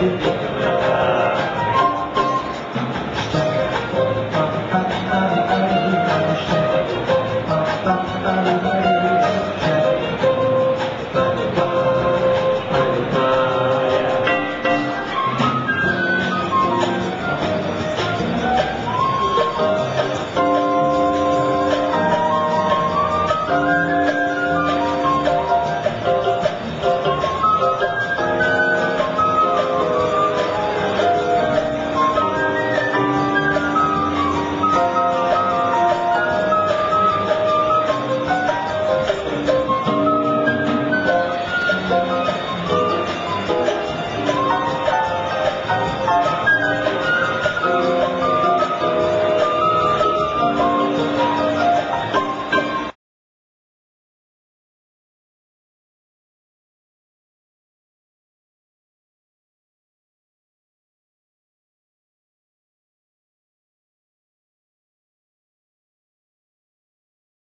Obrigado.